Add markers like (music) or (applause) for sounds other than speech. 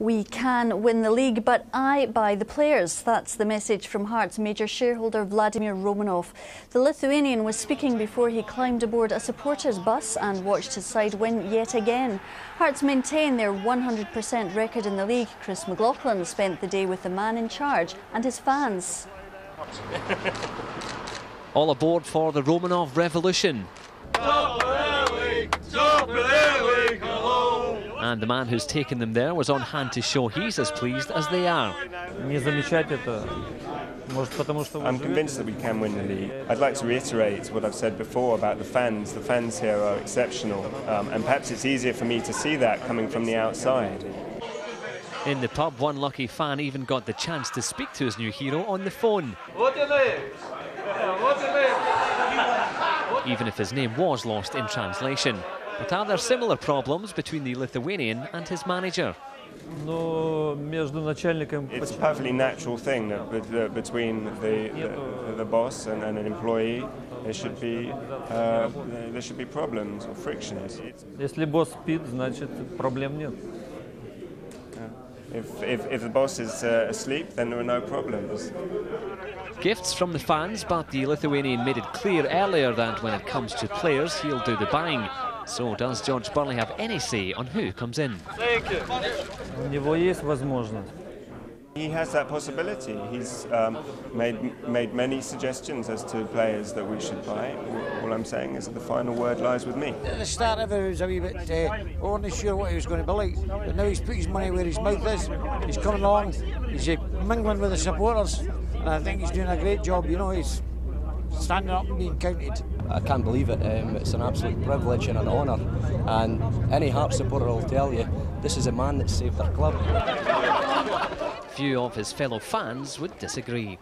We can win the league, but I buy the players. That's the message from Hearts major shareholder Vladimir Romanov. The Lithuanian was speaking before he climbed aboard a supporters' bus and watched his side win yet again. Hearts maintain their 100% record in the league. Chris McLaughlin spent the day with the man in charge and his fans. (laughs) All aboard for the Romanov revolution. And the man who's taken them there was on hand to show he's as pleased as they are. I'm convinced that we can win the league. I'd like to reiterate what I've said before about the fans. The fans here are exceptional, um, and perhaps it's easier for me to see that coming from the outside. In the pub, one lucky fan even got the chance to speak to his new hero on the phone. Even if his name was lost in translation. But are there similar problems between the Lithuanian and his manager? It's a perfectly natural thing that between the, the, the boss and, and, an employee there should be uh, there should be problems or frictions. If, if, if the boss is uh, asleep, then there are no problems. Gifts from the fans, but the Lithuanian made it clear earlier that when it comes to players, he'll do the buying. So does George Burley have any say on who comes in? Thank you. He has that possibility. He's um, made made many suggestions as to players that we should buy. All I'm saying is that the final word lies with me. At the start of it, was a wee bit uh, wasn't sure what he was going to be like, but now he's put his money where his mouth is. He's coming along. He's uh, mingling with the supporters, and I think he's doing a great job. You know, he's standing up and being counted. I can't believe it. Um, it's an absolute privilege and an honour. And any Hearts supporter will tell you this is a man that saved their club. Few of his fellow fans would disagree.